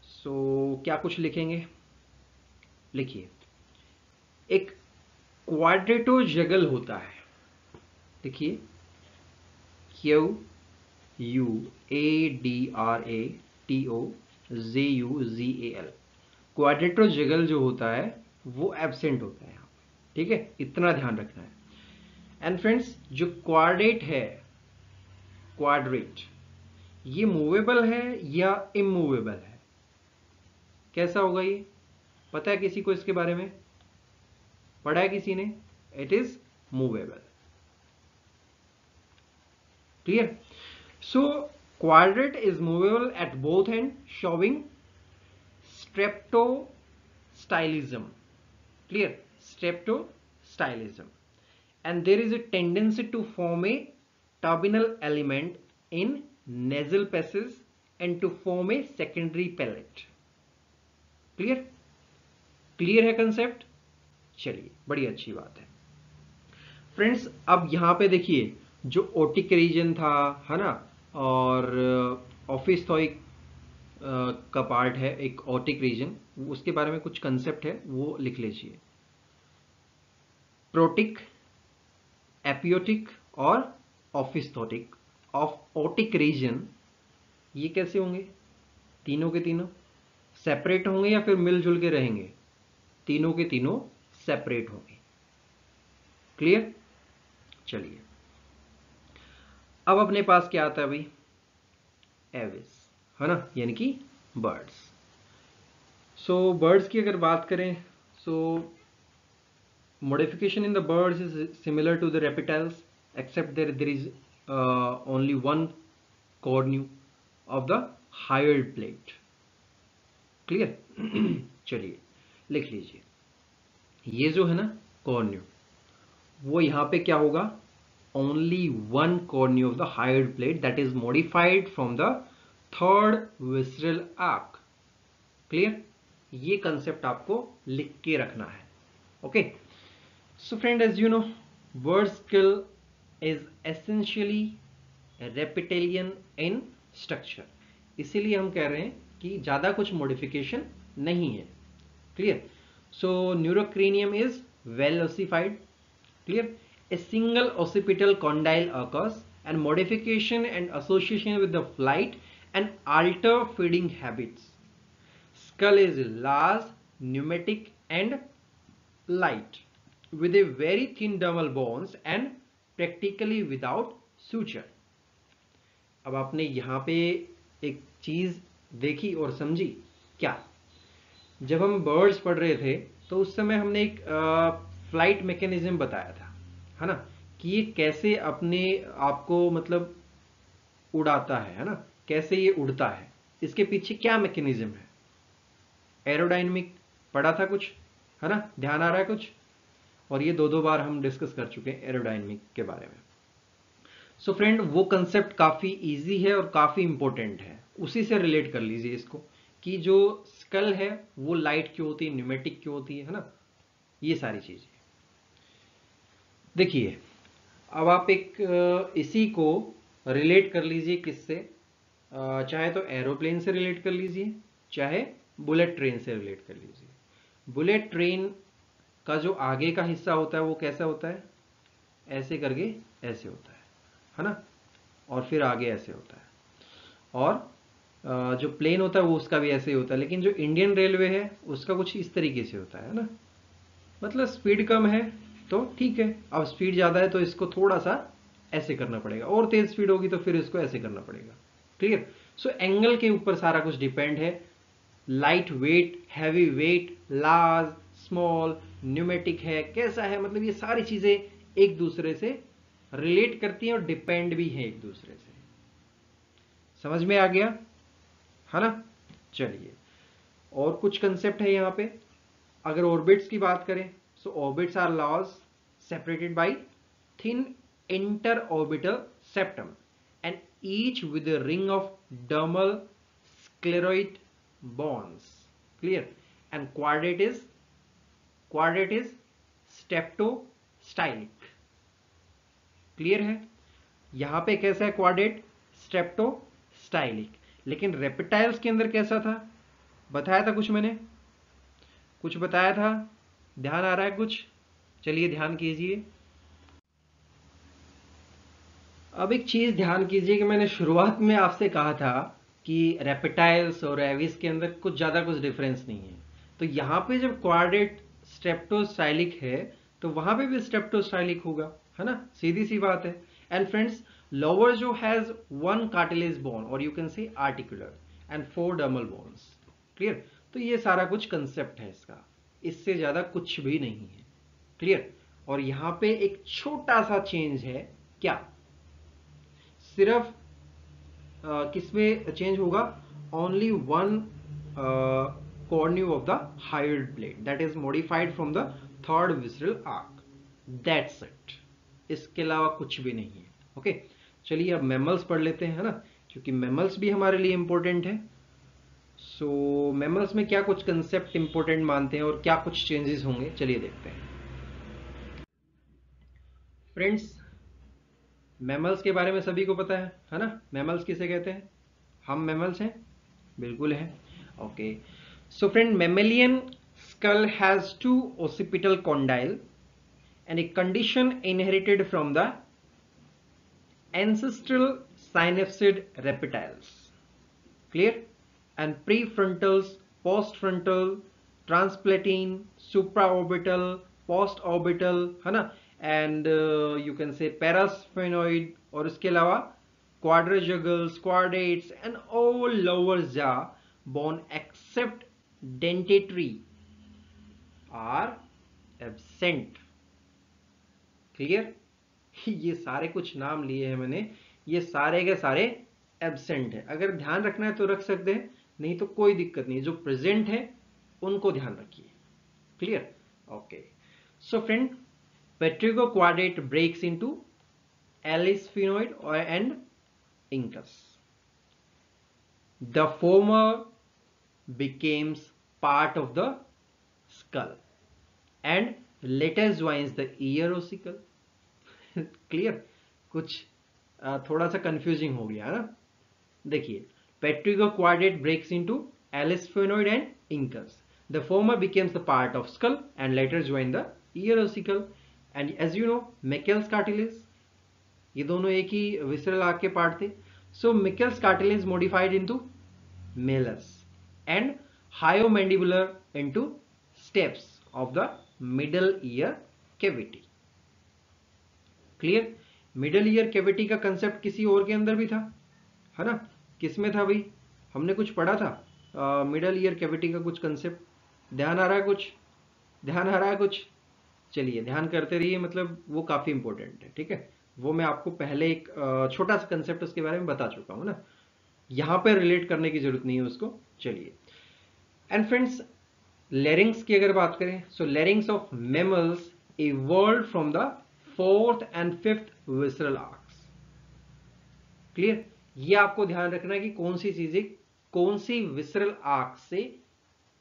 सो so, क्या कुछ लिखेंगे? लिखिए। एक क्वाड्रेटो जगल होता है। देखिए। Q U A D R A T O J U G A L quadratojugal जो होता है वो एबसेंट होता है यहाँ ठीक है? इतना ध्यान रखना है। एंड फ्रेंड्स जो क्वाड्रेट है क्वाड्रेट ये मूवेबल है या इमूवेबल है? कैसा होगा ये? पता है किसी को इसके बारे में? पढ़ा है किसी ने? It is movable clear so quadrate is movable at both end showing streptostylism clear streptostylism and there is a tendency to form a turbinal element in nasal passages and to form a secondary palate clear clear है concept चलिए, बड़ी अच्छी बात है। Friends अब यहाँ पे देखिए, जो ओटिक रीजन था, है ना? और ऑफ़िस थॉइक का पार्ट है, एक ऑटिक रीजन उसके बारे में कुछ कंसेप्ट है, वो लिख लीजिए। प्रोटिक एपियोटिक और ऑफिस्थोटिक ऑफ़ ओटिक रीजन ये कैसे होंगे? तीनों के तीनों सेपरेट होंगे या फिर मिलजुल के रहेंगे? तीनों के तीनों सेपरेट होंगे। क्लियर चलिए। अब अपने पास क्या आता है भाई एविस है ना? यानी कि बर्ड्स सो बर्ड्स की अगर बात करें so modification in the birds is similar to the reptiles except that there is uh, only one cornu of the higher plate clear चलिए लिख लीजिए ये जो है ना कॉर्न्यू वो यहाँ पे क्या होगा only one cornu of the hyoid plate that is modified from the third visceral arch clear ये कंसेप्ट आपको लिख के रखना है okay okay? So friend as you know bird skull is essentially reptilian in structure इसीलिए हम कह रहे हैं कि ज़्यादा कुछ मॉडिफिकेशन नहीं है। Clear so neurocranium is well ossified clear a single occipital condyle occurs and modification and association with the flight and alter feeding habits skull is large pneumatic and light with a very thin dermal bones and practically without suture. अब आपने यहाँ पे एक चीज़ देखी और समझी क्या? जब हम बर्ड्स पढ़ रहे थे तो उस समय हमने एक फ़्लाइट मैकेनिज्म बताया था, है ना? कि ये कैसे अपने आपको मतलब उड़ाता है है ना? कैसे ये उड़ता है? इसके पीछे क्या मैकेनिज्म है? एरोडाइनमिक पढ़ा था कुछ? है ना? ध्यान आ रहा है कुछ? और ये दो दो बार हम डिस्कस कर चुके हैं एरोडाइनमिक के बारे में। सो so फ्रेंड वो कंसेप्ट काफ़ी इजी है और काफ़ी इंपॉर्टेंट है। उसी से रिलेट कर लीजिए इसको कि जो स्कल है, वो लाइट क्यों होती है न्यूमेटिक क्यों होती है है ना? ये सारी चीज़ें। देखिए, अब आप एक इसी को रिलेट कर लीजिए किससे? चाहे तो एरोप्लेन से रिलेट कर लीजिए, चाहे बुलेट ट्रेन से रिलेट कर लीजिए। बुलेट ट्रेन का जो आगे का हिस्सा होता है वो कैसा होता है? ऐसे करके ऐसे होता है है ना? और फिर आगे ऐसे होता है। और जो प्लेन होता है वो उसका भी ऐसे ही होता है, लेकिन जो इंडियन रेलवे है, उसका कुछ इस तरीके से होता है ना? मतलब स्पीड कम है तो ठीक है, अब स्पीड ज़्यादा है तो इसको थोड़ा सा ऐसे करना पड़ेगा, और तेज स्पीड होगी तो फिर इसको ऐसे करना पड़ेगा क्लियर सो एंगल के ऊपर सारा कुछ डिपेंड है light weight heavy weight large small pneumatic है, कैसा है मतलब ये सारी चीज़ें एक दूसरे से रिलेट करती हैं और डिपेंड भी है एक दूसरे से। समझ में आ गया? है ना? चलिए। और कुछ कंसेप्ट है यहाँ पे। अगर ऑर्बिट्स की बात करें so orbits are large separated by thin interorbital septum and each with ring of dermal sclerotic bones clear and quadrate is quadrate is streptostylic clear है? यहाँ पे कैसा है क्वाड्रेट स्टेप्टो स्टाइलिक लेकिन रेपिटाइल्स के अंदर कैसा था? बताया था कुछ मैंने? कुछ बताया था? ध्यान आ रहा है कुछ? चलिए ध्यान कीजिए। अब एक चीज़ ध्यान कीजिए कि मैंने शुरुआत में आपसे कहा था कि रेपिटाइल्स और एविस के अंदर कुछ ज़्यादा कुछ डिफरेंस नहीं है। तो यहाँ पे जब क्वाड्रेट स्टेप्टोस्टाइलिक है तो वहाँ पे भी स्टेप्टोस्टाइलिक होगा, है ना? सीधी सी बात है। And friends lower jaw has one cartilage bone और you can say articular and four dermal bones clear तो ये सारा कुछ कंसेप्ट है इसका। इससे ज़्यादा कुछ भी नहीं है क्लियर और यहाँ पे एक छोटा सा चेंज है, क्या? सिर्फ़ किसमें चेंज होगा? Only one cornue of the hired blade that is modified from the third visceral arc. That's it. इसके अलावा कुछ भी नहीं है। ओके चलिए अब मेमल्स पढ़ लेते हैं ना? क्योंकि मेमल्स भी हमारे लिए इंपॉर्टेंट है। सो so, मेमल्स में क्या कुछ कंसेप्ट इंपॉर्टेंट मानते हैं और क्या कुछ चेंजेस होंगे? चलिए देखते हैं। फ्रेंड्स मेमल्स के बारे में सभी को पता है है ना? मेमल्स किसे कहते हैं? हम मेमल्स हैं? बिल्कुल है। Okay so friend mammalian skull has two occipital condyle and a condition inherited from the ancestral synapsid reptiles clear and prefrontals postfrontal transplatine supraorbital postorbital है ना एंड यू कैन से पैरास्फेनोइड और इसके अलावा quadrigeals, quadrates and all lower jaw bone except dentatory are absent. Clear ये सारे कुछ नाम लिए हैं मैंने। ये सारे के सारे एबसेंट है। अगर ध्यान रखना है तो रख सकते हैं, नहीं तो कोई दिक्कत नहीं। जो प्रेजेंट है, उनको ध्यान रखिए। Clear okay so friend Petrigo quadrate breaks Alice sphenoid and incus. The former becomes part of the skull. And later joins the ear ossicle. Clear कुछ थोड़ा सा कंफ्यूजिंग हो गया ना? देखिए pterygoquadrate breaks into alisphenoid and incus the former becomes the part of skull and later join the ear ossicle and as you know Meckel's cartilage ये दोनों एक ही विसरल आग के पार्ट थे. So Meckel's cartilage modified into malleus and hyomandibular into stapes of the middle ear cavity clear middle ear cavity का concept किसी और के अंदर भी था, है ना? किसमें था भाई? हमने कुछ पढ़ा था मिडल ईयर कैविटी का कुछ कंसेप्ट ध्यान आ रहा है कुछ? ध्यान आ रहा है कुछ? चलिए, ध्यान करते रहिए मतलब वो काफ़ी इंपॉर्टेंट है, ठीक है? वो मैं आपको पहले एक छोटा सा कंसेप्ट उसके बारे में बता चुका हूँ ना? यहाँ पर रिलेट करने की ज़रूरत नहीं है उसको। चलिए। एंड फ्रेंड्स लेरिंग्स की अगर बात करें so larynx of mammals evolve from the fourth and fifth visceral arches clear ये आपको ध्यान रखना है कि कौन सी चीज़ें, कौन सी विसरल आर्क से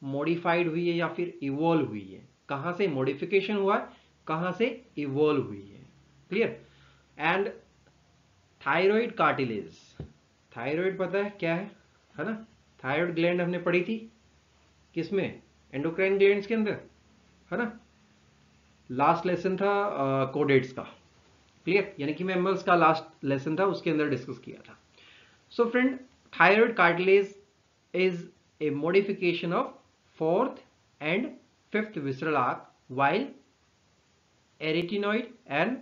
मॉडिफाइड हुई है या फिर इवॉल्व हुई है। कहाँ से मॉडिफिकेशन हुआ है, कहाँ से इवॉल्व हुई है। Clear and thyroid cartilage thyroid पता है क्या है? है ना? थायराइड ग्लैंड हमने पढ़ी थी। किसमें? एंडोक्राइन ग्लैंड्स के अंदर। है ना? लास्ट लेसन था कोडेट्स का। क्लियर यानी कि मेमल्स का लास्ट लेसन था, उसके अंदर डिस्कस किया था। So friend thyroid cartilage is a modification of fourth and fifth visceral arc, while arytenoid and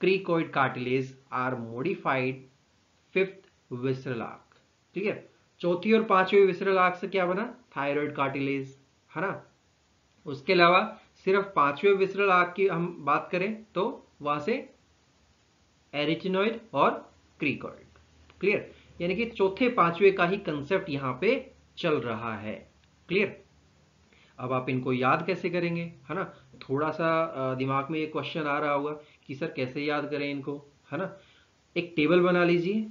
cricoid cartilage are modified fifth visceral arc clear चौथी और पांचवी विसरल आर्क से क्या बना? थायराइड कार्टिलेज, है ना? उसके अलावा सिर्फ़ पांचवे विसरल आर्क की हम बात करें तो वहाँ से एरिचिनोइड और क्रीकॉइड। क्लियर? यानी कि चौथे पांचवे का ही कंसेप्ट यहाँ पे चल रहा है। क्लियर? अब आप इनको याद कैसे करेंगे, है ना? थोड़ा सा दिमाग में ये क्वेश्चन आ रहा होगा कि सर कैसे याद करें इनको, है ना? एक टेबल बना लीजिए।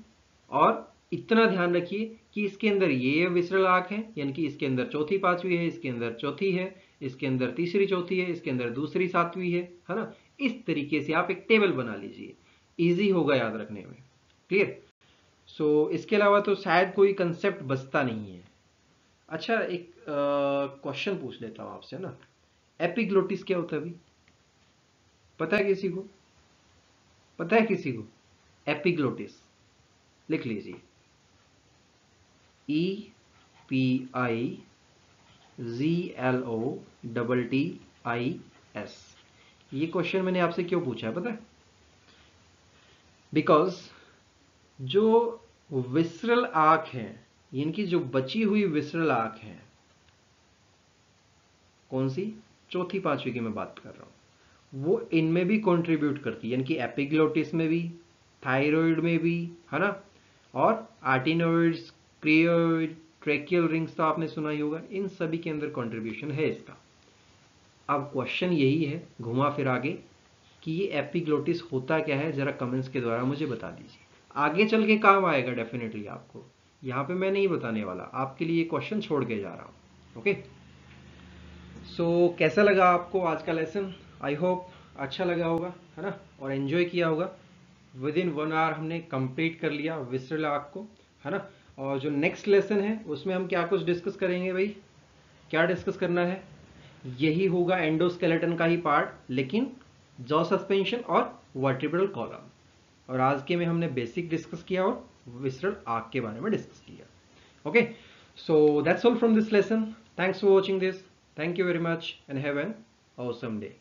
और इतना ध्यान रखिए कि इसके अंदर ये विसरल आँख है यानी कि इसके अंदर चौथी पांचवी है इसके अंदर चौथी है इसके अंदर तीसरी चौथी है इसके अंदर दूसरी सातवीं है है ना? इस तरीके से आप एक टेबल बना लीजिए। इजी होगा याद रखने में। क्लियर सो so, इसके अलावा तो शायद कोई कंसेप्ट बचता नहीं है। अच्छा एक क्वेश्चन पूछ लेता हूँ आपसे ना? एपिग्लोटिस क्या होता है अभी? पता है किसी को? पता है किसी को? एपिग्लोटिस लिख लीजिए। E P I G L O double T I S ये क्वेश्चन मैंने आपसे क्यों पूछा है, पता है? बिकॉज़ जो विसरल आँख है, इनकी जो बची हुई विसरल आँख है, कौन सी? चौथी, पांचवी की मैं बात कर रहा हूँ। वो इनमें भी कंट्रीब्यूट करती है, यानी कि एपिग्लोटिस में भी थायराइड में भी, है ना? और आर्टिनोइड्स क्रियोइड ट्रेकियल रिंग्स तो आपने सुना ही होगा, इन सभी के अंदर कंट्रीब्यूशन है इसका। अब क्वेश्चन यही है, घुमा फिर आगे, कि ये एपिग्लोटिस होता क्या है, जरा कमेंट्स के द्वारा मुझे बता दीजिए। आगे चल के काम आएगा डेफिनेटली आपको। यहाँ पे मैं नहीं बताने वाला, आपके लिए क्वेश्चन छोड़ के जा रहा हूँ ओके सो कैसा लगा आपको आज का लेसन आई होप अच्छा लगा होगा, है ना? और एंजॉय किया होगा। विद इन वन आवर हमने कंप्लीट कर लिया विस्ट्रल आर्क को, है ना? और जो नेक्स्ट लेसन है, उसमें हम क्या कुछ डिस्कस करेंगे भाई? क्या डिस्कस करना है? यही होगा एंडोस्केलेटन का ही पार्ट लेकिन जॉ सस्पेंशन और वर्टिब्रल कॉलम और आज के में हमने बेसिक डिस्कस किया और विसरल आग के बारे में डिस्कस किया। Okay so that's all from this lesson thanks for watching this thank you very much and have an awesome day